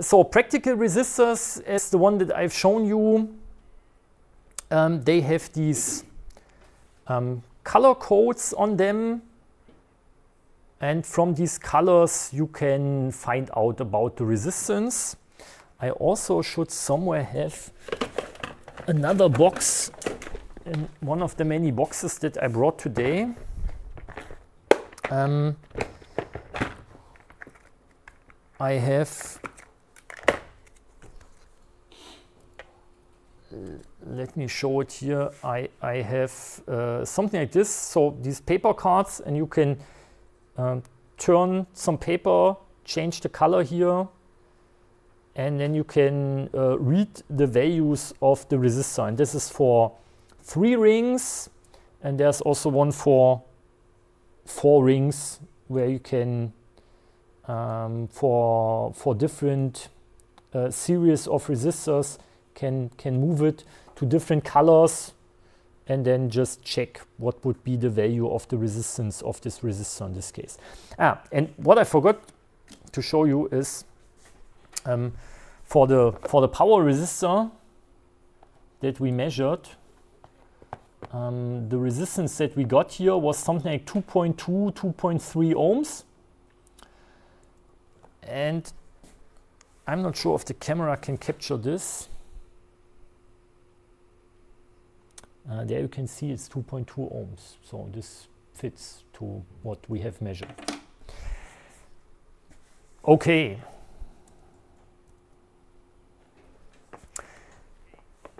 So practical resistors, as the one that I've shown you, um, they have these um, color codes on them. And from these colors, you can find out about the resistance. I also should somewhere have another box in one of the many boxes that I brought today. Um, I have let me show it here. I, I have uh, something like this. So these paper cards and you can um, turn some paper, change the color here, and then you can uh, read the values of the resistor. And this is for three rings, and there's also one for four rings where you can, um, for, for different uh, series of resistors, can, can move it to different colors and then just check what would be the value of the resistance of this resistor in this case. Ah, and what I forgot to show you is um, for the for the power resistor that we measured, um, the resistance that we got here was something like 2.2, 2.3 ohms. And I'm not sure if the camera can capture this. Uh, there you can see it's 2.2 ohms. So this fits to what we have measured. Okay.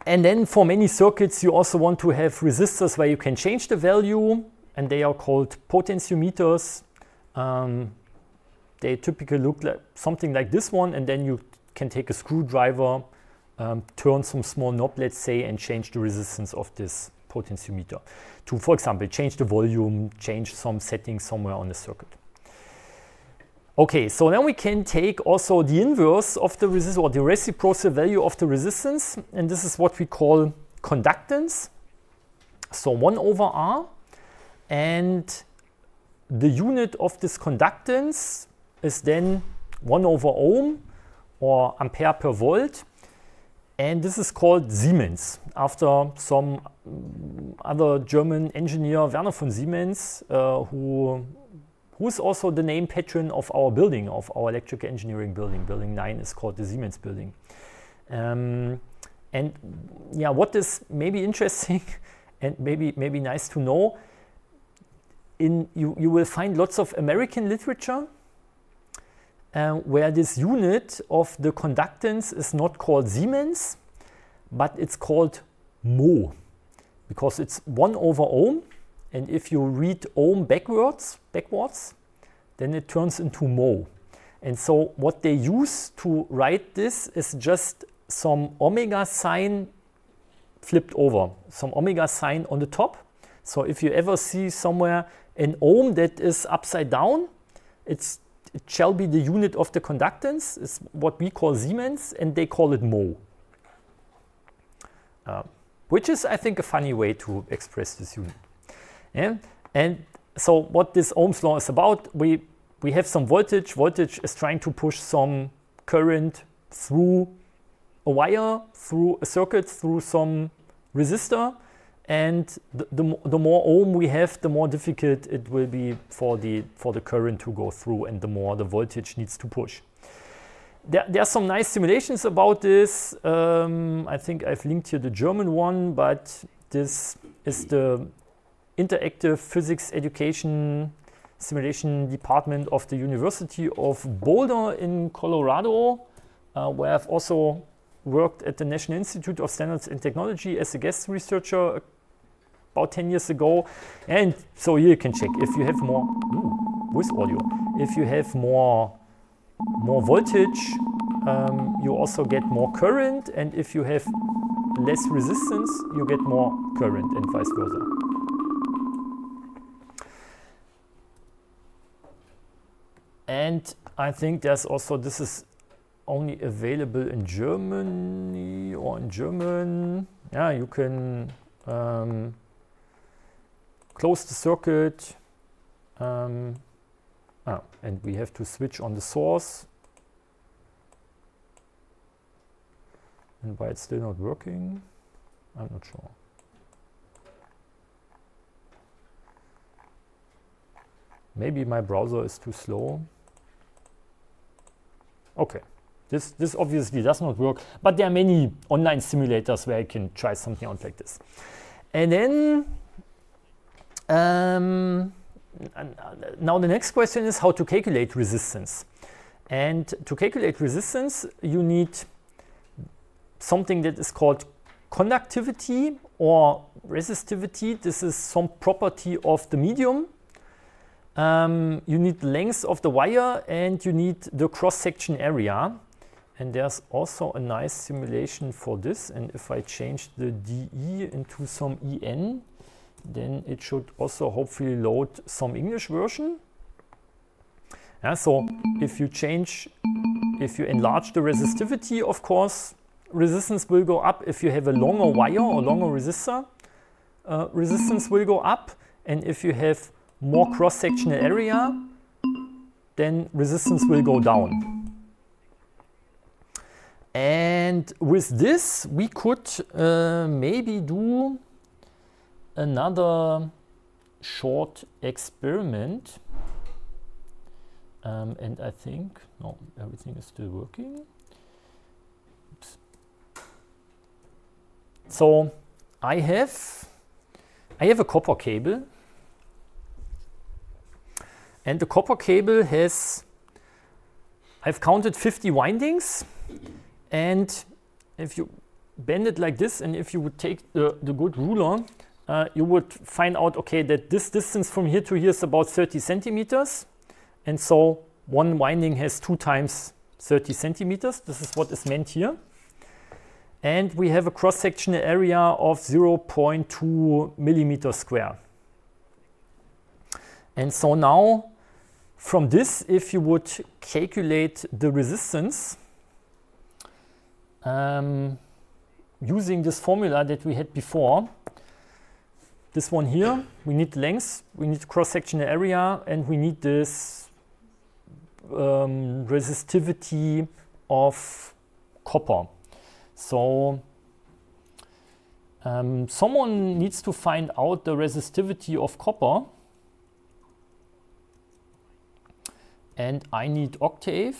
And then for many circuits, you also want to have resistors where you can change the value, and they are called potentiometers. Um, they typically look like something like this one, and then you can take a screwdriver um, turn some small knob, let's say, and change the resistance of this potentiometer to, for example, change the volume, change some settings somewhere on the circuit. Okay, so then we can take also the inverse of the resistance or the reciprocal value of the resistance, and this is what we call conductance. So 1 over R, and the unit of this conductance is then 1 over ohm or ampere per volt. And this is called Siemens, after some other German engineer, Werner von Siemens, uh, who who's also the name patron of our building, of our electrical engineering building. Building 9 is called the Siemens building. Um, and yeah, what is maybe interesting and maybe maybe nice to know, in you, you will find lots of American literature uh, where this unit of the conductance is not called Siemens, but it's called mho, because it's 1 over ohm. And if you read ohm backwards, backwards, then it turns into mho. And so what they use to write this is just some omega sign flipped over, some omega sign on the top. So if you ever see somewhere an ohm that is upside down, it's it shall be the unit of the conductance, is what we call Siemens, and they call it mho. Uh, which is, I think, a funny way to express this unit. Yeah? And so what this Ohm's law is about, we, we have some voltage. Voltage is trying to push some current through a wire, through a circuit, through some resistor and the, the, the, more ohm we have, the more difficult it will be for the, for the current to go through and the more the voltage needs to push. There, there are some nice simulations about this. Um, I think I've linked here the German one, but this is the Interactive Physics Education Simulation Department of the University of Boulder in Colorado, uh, where I've also worked at the National Institute of Standards and Technology as a guest researcher about 10 years ago. And so you can check if you have more ooh, voice audio. If you have more more voltage, um, you also get more current, and if you have less resistance, you get more current, and vice versa. And I think there's also this is only available in Germany or in German. Yeah, you can um, close the circuit. Um, ah, and we have to switch on the source. And why it's still not working, I'm not sure. Maybe my browser is too slow. Okay, this, this obviously does not work, but there are many online simulators where you can try something out like this. And then, um, now the next question is how to calculate resistance. And to calculate resistance, you need something that is called conductivity or resistivity. This is some property of the medium. Um, you need length of the wire and you need the cross-section area. And there's also a nice simulation for this. And if I change the DE into some EN, then it should also hopefully load some English version. Yeah, so if you change, if you enlarge the resistivity, of course, resistance will go up. If you have a longer wire or longer resistor, uh, resistance will go up. And if you have more cross-sectional area, then resistance will go down. And with this, we could uh, maybe do another short experiment. Um, and I think, no, everything is still working. Oops. So I have, I have a copper cable and the copper cable has, I've counted 50 windings. And if you bend it like this, and if you would take the, the good ruler, uh, you would find out, okay, that this distance from here to here is about 30 centimeters. And so one winding has two times 30 centimeters. This is what is meant here. And we have a cross-sectional area of 0.2 millimeters square. And so now from this, if you would calculate the resistance um, using this formula that we had before, this one here, we need length, we need cross-sectional area, and we need this um, resistivity of copper. So um, someone needs to find out the resistivity of copper. and I need Octave.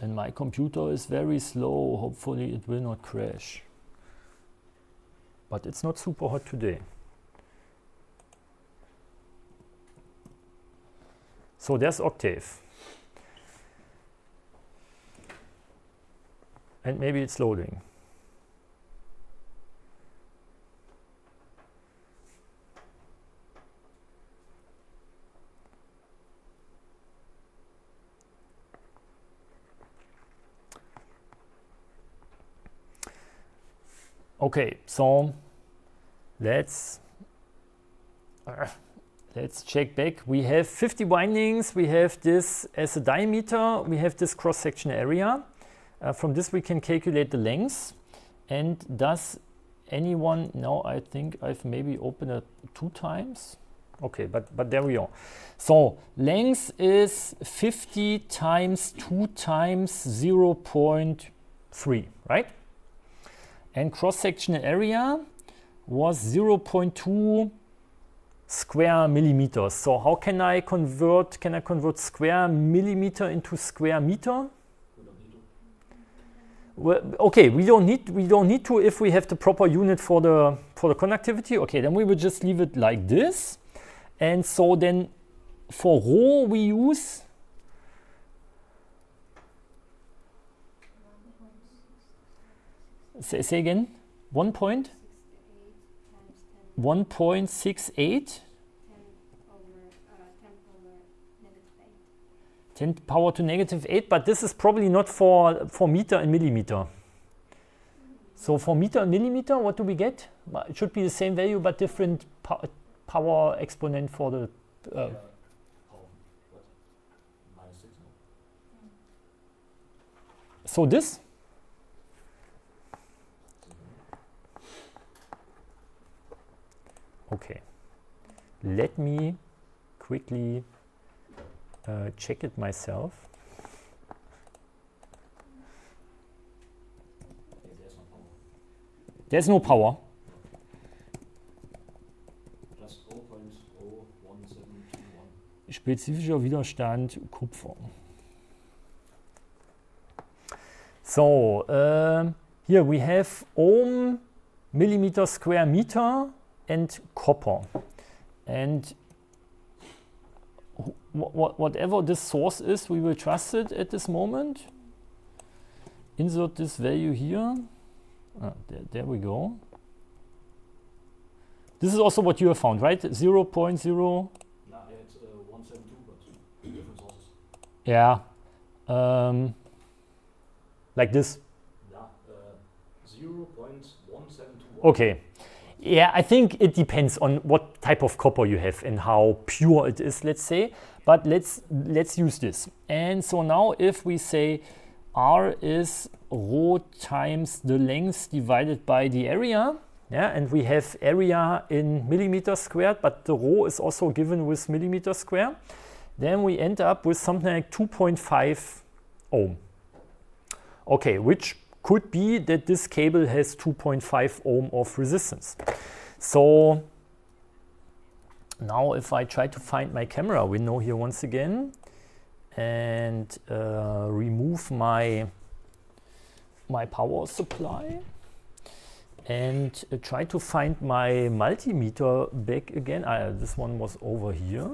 And my computer is very slow. Hopefully it will not crash. But it's not super hot today. So there's Octave. And maybe it's loading. Okay, so let's uh, let's check back. We have 50 windings. We have this as a diameter. We have this cross-section area. Uh, from this we can calculate the length. And does anyone? No, I think I've maybe opened it two times. Okay, but but there we are. So length is 50 times 2 times 0.3, right? And cross-sectional area was 0.2 square millimeters. So how can I convert, can I convert square millimeter into square meter? Well, okay, we don't need we don't need to if we have the proper unit for the for the conductivity. Okay, then we will just leave it like this. And so then for rho we use Say, say again. One point. One point six eight. 10 power to negative 8, but this is probably not for, for meter and millimeter. So for meter and millimeter, what do we get? It should be the same value, but different po power exponent for the... Uh, so this? Okay, let me quickly uh, check it myself. There's no power. Spezifischer Widerstand Kupfer. So, uh, here we have ohm, millimeter square meter and copper. And wh whatever this source is, we will trust it at this moment. Insert this value here. Ah, there, there we go. This is also what you have found, right? 0 0.0. Yeah. Um, like this. uh, 0.172. Okay. Yeah, I think it depends on what type of copper you have and how pure it is, let's say. But let's let's use this. And so now if we say R is rho times the length divided by the area, yeah, and we have area in millimeter squared, but the rho is also given with millimeter square, then we end up with something like 2.5 ohm. Okay, which could be that this cable has 2.5 ohm of resistance. So now if I try to find my camera window here once again and uh, remove my, my power supply and uh, try to find my multimeter back again. Ah, this one was over here.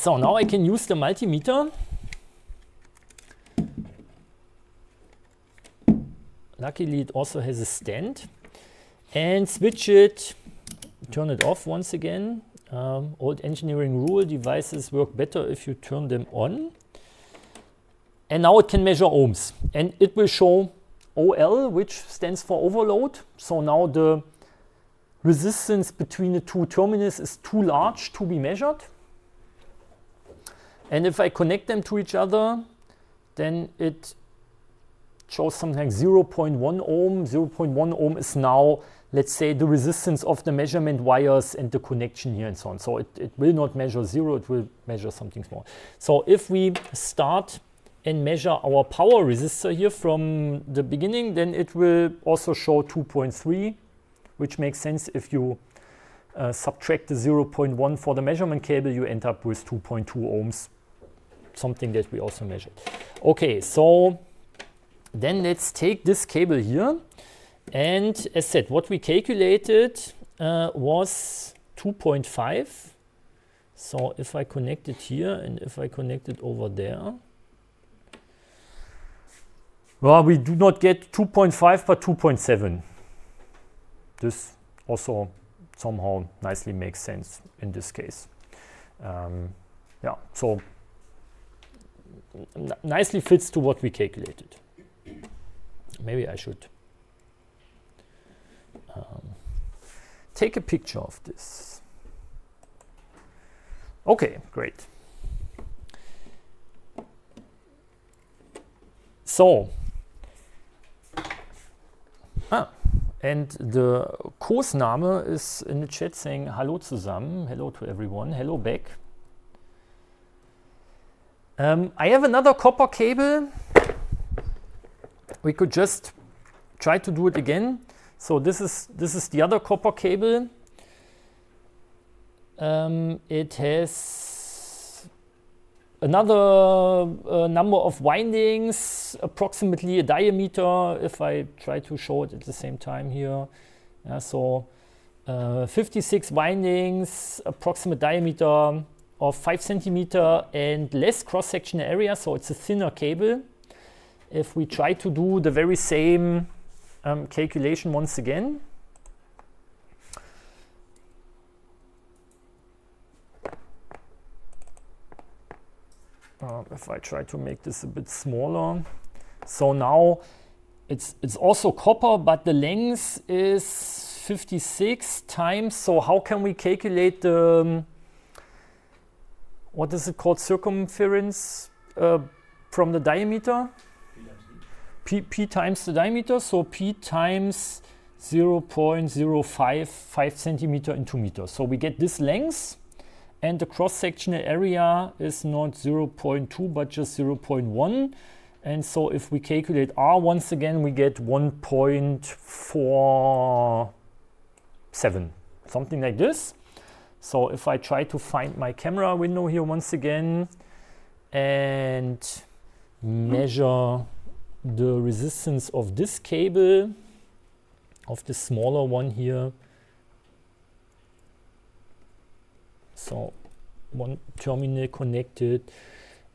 So now I can use the multimeter. Luckily it also has a stand and switch it, turn it off once again. Um, old engineering rule, devices work better if you turn them on. And now it can measure ohms and it will show OL, which stands for overload. So now the resistance between the two terminals is too large to be measured. And if I connect them to each other, then it shows something like 0.1 ohm. 0.1 ohm is now, let's say, the resistance of the measurement wires and the connection here and so on. So it, it will not measure zero, it will measure something small. So if we start and measure our power resistor here from the beginning, then it will also show 2.3, which makes sense if you uh, subtract the 0.1 for the measurement cable, you end up with 2.2 ohms something that we also measured. Okay, so then let's take this cable here. And as said, what we calculated uh, was 2.5. So if I connect it here and if I connect it over there, well, we do not get 2.5 but 2.7. This also somehow nicely makes sense in this case. Um, yeah, so nicely fits to what we calculated. Maybe I should um, take a picture of this. Okay, great. So, ah, and the Kursname is in the chat saying Hallo zusammen, hello to everyone, hello back. Um, I have another copper cable. We could just try to do it again. So this is this is the other copper cable. Um, it has another uh, number of windings, approximately a diameter. If I try to show it at the same time here, yeah, so uh, 56 windings, approximate diameter of 5 centimeter and less cross-sectional area, so it's a thinner cable. If we try to do the very same um, calculation once again, uh, if I try to make this a bit smaller, so now it's it's also copper, but the length is 56 times. So how can we calculate the um, what is it called, circumference uh, from the diameter? p, p times the diameter, so p times 0.055 centimeter into meters. So we get this length and the cross-sectional area is not 0.2 but just 0.1 and so if we calculate r once again we get 1.47 something like this so if I try to find my camera window here once again and measure the resistance of this cable of the smaller one here. So one terminal connected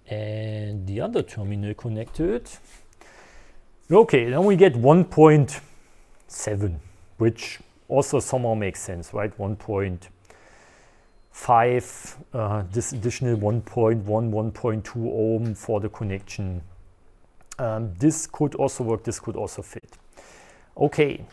and the other terminal connected. Okay then we get 1.7 which also somehow makes sense right 1.5 uh, this additional 1.1 1.2 ohm for the connection. Um, this could also work this could also fit. Okay